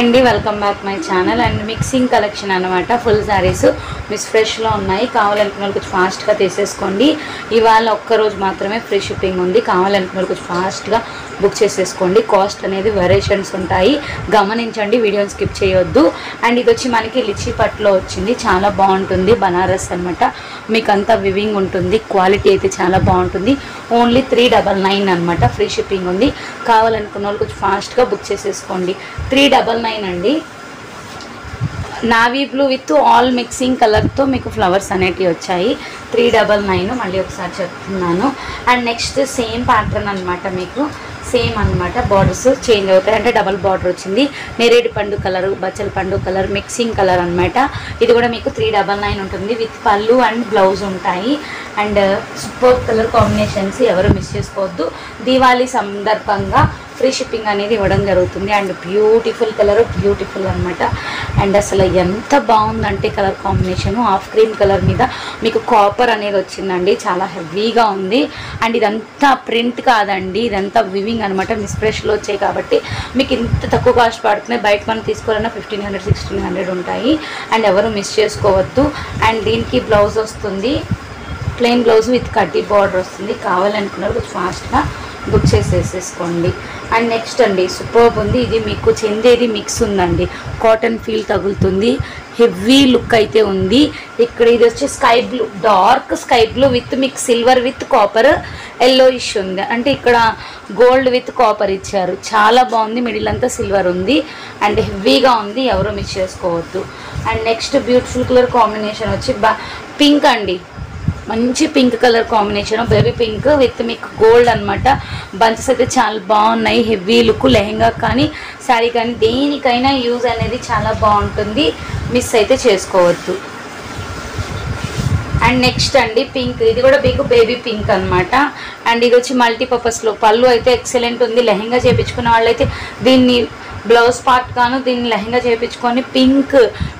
అండి welcome back my channel and mixing collection అనమాట full saris miss ఫ్రెష్లో ఉన్నాయి. కావాలనుకున్న వాళ్ళు కొంచెం ఫాస్ట్గా తీసేసుకోండి. ఇవాళ ఒక్కరోజు మాత్రమే ఫ్రీ షిప్పింగ్ ఉంది. కావాలనుకున్న వాళ్ళు కొంచెం ఫాస్ట్గా బుక్ చేసేసుకోండి. కాస్ట్ అనేది వేరియేషన్స్ ఉంటాయి. గమనించండి వీడియోని స్కిప్ చేయొద్దు. అండ్ ఇది వచ్చి మనకి లిచిపట్లో వచ్చింది. చాలా బాగుంటుంది. బనారస్ అనమాట మీకు అంతా వివింగ్ ఉంటుంది. క్వాలిటీ అయితే చాలా బాగుంటుంది. ఓన్లీ త్రీ డబల్ నైన్ అనమాట ఫ్రీ షిప్పింగ్ ఉంది. కావాలనుకున్న వాళ్ళు కొంచెం ఫాస్ట్గా బుక్ చేసేసుకోండి. త్రీ డబల్ నైన్ అండి. Navy blue with all mixing కలర్తో మీకు ఫ్లవర్స్ అనేటివి వచ్చాయి. త్రీ డబల్ నైన్ మళ్ళీ ఒకసారి చెప్తున్నాను. అండ్ నెక్స్ట్ సేమ్ ప్యాటర్న్ అనమాట మీకు. సేమ్ అనమాట బార్డర్స్ చేంజ్ అవుతాయి. అంటే డబల్ బార్డర్ వచ్చింది. నేరేడు పండు కలర్ బచ్చల పండు కలర్ మిక్సింగ్ కలర్ అనమాట ఇది కూడా మీకు త్రీ డబల్ నైన్ ఉంటుంది. విత్ పళ్ళు అండ్ బ్లౌజ్ ఉంటాయి. అండ్ సూపర్ కలర్ కాంబినేషన్స్ ఎవరు మిస్ చేసుకోవద్దు. దీవాళీ సందర్భంగా ఫ్రీ షిప్పింగ్ అనేది ఇవ్వడం జరుగుతుంది. అండ్ బ్యూటిఫుల్ కలర్ బ్యూటిఫుల్ అనమాట అండ్ అసలు ఎంత బాగుందంటే colour combination of cream colour మీద మీకు కాపర్ అనేది వచ్చిందండి. చాలా హెవీగా ఉంది. అండ్ ఇదంతా ప్రింట్ కాదండి. ఇదంతా వివింగ్ అనమాట మిస్ప్రెష్లో వచ్చాయి కాబట్టి మీకు ఇంత తక్కువ కాస్ట్ పడుతున్నాయి. బయట మనం తీసుకోవాలన్నా ఫిఫ్టీన్ హండ్రెడ్ సిక్స్టీన్ హండ్రెడ్ ఉంటాయి. అండ్ ఎవరు మిస్ చేసుకోవద్దు. అండ్ దీనికి బ్లౌజ్ వస్తుంది. ప్లెయిన్ బ్లౌజ్ విత్ కడ్డీ బార్డర్ వస్తుంది. కావాలనుకున్నారు కొంచెం ఫాస్ట్గా బుక్ చేసేసేసుకోండి అండ్ నెక్స్ట్ అండి సూపర్బ్ ఉంది. ఇది మీకు చెందేది మిక్స్ ఉందండి. కాటన్ ఫీల్ తగులుతుంది. హెవీ లుక్ అయితే ఉంది. ఇక్కడ ఇది వచ్చి sky blue dark sky blue with మీకు silver with copper yellow ish ఉంది. అంటే ఇక్కడ గోల్డ్ విత్ కాపర్ ఇచ్చారు. చాలా బాగుంది. మిడిల్ అంతా సిల్వర్ ఉంది. అండ్ హెవీగా ఉంది. ఎవరు మిస్ చేసుకోవద్దు. And next beautiful colour combination వచ్చి పింక్ అండి. మంచి pink colour combination baby pink with మీకు గోల్డ్ అనమాట బంచెస్ అయితే చాలా బాగున్నాయి హెవీ లుక్ లెహెంగా కానీ శారీ కానీ దేనికైనా యూజ్ అనేది చాలా బాగుంటుంది. మిస్ అయితే చేసుకోవద్దు. అండ్ నెక్స్ట్ అండి పింక్. ఇది కూడా మీకు బేబీ పింక్ అనమాట అండ్ ఇది వచ్చి మల్టీపర్పస్లో పళ్ళు అయితే ఎక్సలెంట్ ఉంది. లెహెంగా చేయించుకున్న వాళ్ళైతే దీన్ని బ్లౌజ్ పార్ట్ గాను దీన్ని లెహంగా చేయించుకొని పింక్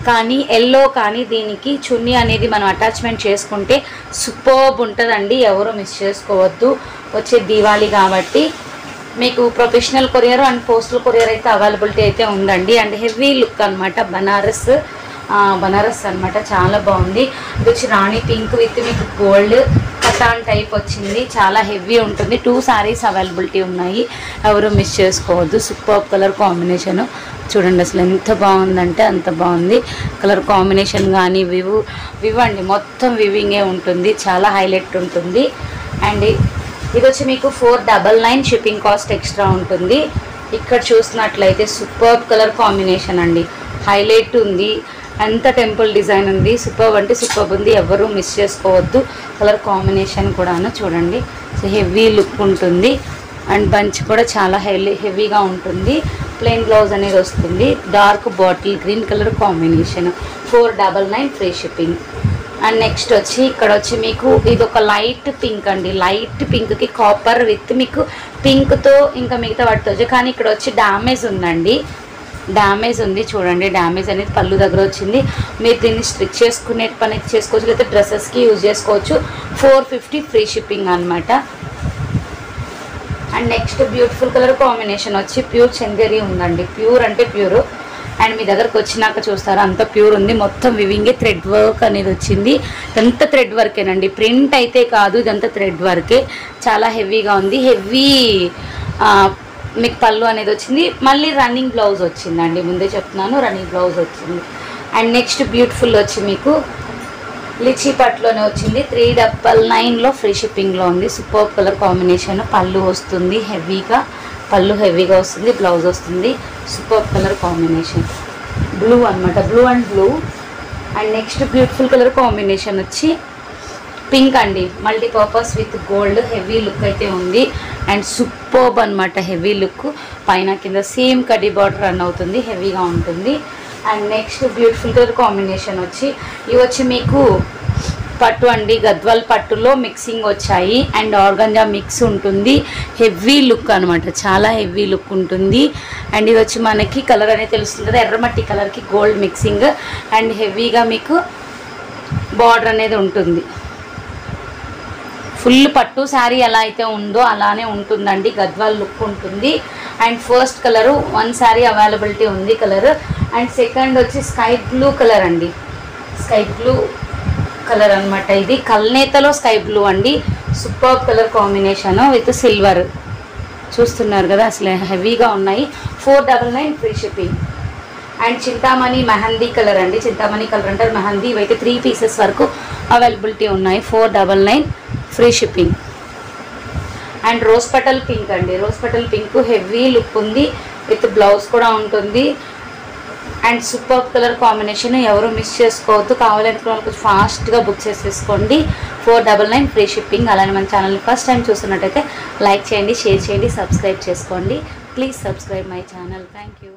కానీ ఎల్లో కానీ దీనికి చున్నీ అనేది మనం అటాచ్మెంట్ చేసుకుంటే సూపర్బ్ ఉంటుందండి. ఎవరు మిస్ చేసుకోవద్దు. వచ్చే దీవాళి కాబట్టి మీకు professional courier and postal courier అయితే అవైలబిలిటీ అయితే ఉందండి. అండ్ హెవీ లుక్ అనమాట బనారస్ బనారస్ అనమాట చాలా బాగుంది. ఇది వచ్చి రాణి పింక్ విత్ మీకు గోల్డ్ కటాన్ టైప్ వచ్చింది. చాలా హెవీ ఉంటుంది. టూ సారీస్ అవైలబిలిటీ ఉన్నాయి. ఎవరు మిస్ చేసుకోవద్దు. Super colour combination. చూడండి అసలు ఎంత బాగుందంటే అంత బాగుంది. కలర్ కాంబినేషన్ కానీ వివు వివ్ అండి మొత్తం వివింగే ఉంటుంది. చాలా హైలైట్ ఉంటుంది. అండ్ ఇది వచ్చి మీకు four double nine shipping cost extra ఉంటుంది. ఇక్కడ చూసినట్లయితే సూపర్ కలర్ కాంబినేషన్ అండి. హైలైట్ ఉంది. అంత టెంపుల్ డిజైన్ ఉంది. సూపర్ అంటే సూపర్ ఉంది. ఎవరు మిస్ చేసుకోవద్దు. కలర్ కాంబినేషన్ కూడాను చూడండి. సో హెవీ లుక్ ఉంటుంది. అండ్ బంచ్ కూడా చాలా హెవీ హెవీగా ఉంటుంది. ప్లెయిన్ బ్లౌజ్ అనేది వస్తుంది. Dark bottle green colour combination. Four double nine free shipping. And next వచ్చి ఇక్కడ వచ్చి మీకు ఇది ఒక లైట్ పింక్ అండి. లైట్ పింక్కి కాపర్ విత్ మీకు పింక్తో ఇంకా మిగతా వాటితో వచ్చి కానీ ఇక్కడ వచ్చి డ్యామేజ్ ఉందండి. డ్యామేజ్ ఉంది చూడండి డ్యామేజ్ అనేది పళ్ళు దగ్గర వచ్చింది. మీరు దీన్ని స్టిచ్ చేసుకునే పని చేసుకోవచ్చు లేదా డ్రెస్సెస్కి యూజ్ చేసుకోవచ్చు. ఫోర్ ఫిఫ్టీ ఫ్రీ షిప్పింగ్ అనమాట and next beautiful colour combination వచ్చి ప్యూర్ చందేరి ఉందండి. ప్యూర్ అంటే ప్యూర్. అండ్ మీ దగ్గరకు వచ్చినాక చూస్తారా అంత ప్యూర్ ఉంది. మొత్తం వివింగే థ్రెడ్ వర్క్ అనేది వచ్చింది. ఇదంతా థ్రెడ్ వర్కేనండి ప్రింట్ అయితే కాదు ఇదంతా థ్రెడ్ వర్కే. చాలా హెవీగా ఉంది. హెవీ మీకు పళ్ళు అనేది వచ్చింది. మళ్ళీ రన్నింగ్ బ్లౌజ్ వచ్చిందండి. ముందే చెప్తున్నాను రన్నింగ్ బ్లౌజ్ వచ్చింది. అండ్ నెక్స్ట్ బ్యూటిఫుల్ వచ్చి మీకు లిచీ పట్లోనే వచ్చింది. త్రీ డబల్ నైన్లో ఫ్రీ షిప్పింగ్లో ఉంది. Super colour combination. పళ్ళు వస్తుంది హెవీగా. పళ్ళు హెవీగా వస్తుంది బ్లౌజ్ వస్తుంది. Super colour combination. బ్లూ అన్నమాట. Blue and blue. And next beautiful colour combination వచ్చి పింక్ అండి. Multipurpose with gold heavy look అయితే ఉంది. అండ్ సూపర్బ్ అనమాట హెవీ లుక్. పైన కింద సేమ్ కడ్డీ బార్డర్ రన్ అవుతుంది. హెవీగా ఉంటుంది. And next beautiful colour combination వచ్చి ఇవి వచ్చి మీకు పట్టు అండి. గద్వాల్ పట్టులో మిక్సింగ్ వచ్చాయి. అండ్ ఆర్గంజా మిక్స్ ఉంటుంది. హెవీ లుక్ అనమాట చాలా హెవీ లుక్ ఉంటుంది. అండ్ ఇది వచ్చి మనకి కలర్ అనేది తెలుస్తుంది కదా ఎర్రమట్టి కలర్కి గోల్డ్ మిక్సింగ్. అండ్ హెవీగా మీకు బార్డర్ అనేది ఉంటుంది. ఫుల్ పట్టు శారీ ఎలా అయితే ఉందో అలానే ఉంటుందండి. గద్వాల్ లుక్ ఉంటుంది. And first colour one saree availability ఉంది కలర్. అండ్ సెకండ్ వచ్చి స్కై బ్లూ కలర్ అండి. స్కై బ్లూ కలర్ అన్నమాట ఇది. కల్నేతలో స్కై బ్లూ అండి. Super colour combination with silver. చూస్తున్నారు కదా అసలు హెవీగా ఉన్నాయి. Four double nine free shipping. And Chintamani mehndi colour అండి. చింతామణి కలర్ అంటారు మెహందీ ఇవైతే త్రీ పీసెస్ వరకు అవైలబిలిటీ ఉన్నాయి. Four double nine. Free shipping. And rose petal pink అండి. Rose petal pink heavy look ఉంది. విత్ బ్లౌజ్ కూడా ఉంటుంది. అండ్ సూపర్ కలర్ కాంబినేషన్ ఎవరు మిస్ చేసుకోవద్దు. కావాలంటే వాళ్ళకి ఫాస్ట్గా బుక్ చేసేసుకోండి. Four double nine free shipping. అలానే మన ఛానల్ని ఫస్ట్ టైం చూస్తున్నట్టయితే లైక్ చేయండి షేర్ చేయండి సబ్స్క్రైబ్ చేసుకోండి. Please subscribe my channel thank you